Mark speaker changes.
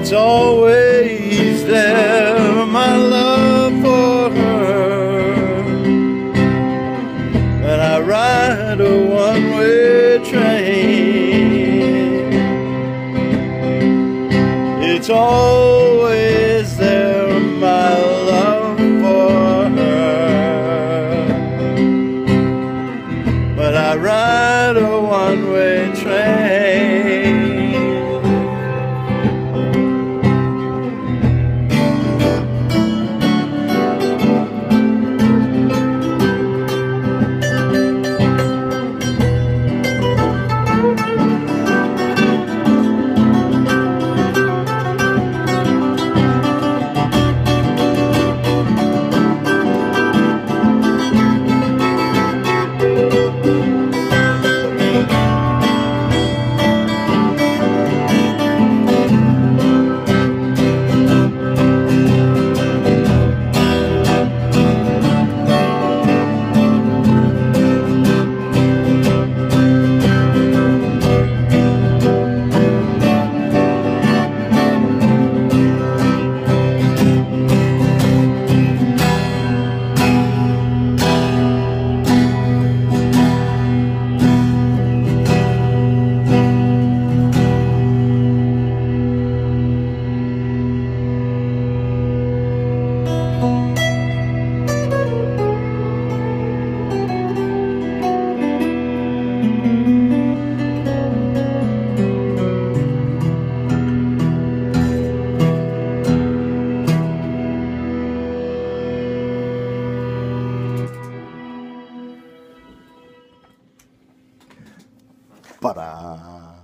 Speaker 1: it's always there, my love for her. When I ride a one way train, it's always there, my love for her. But I ride a one way train. para.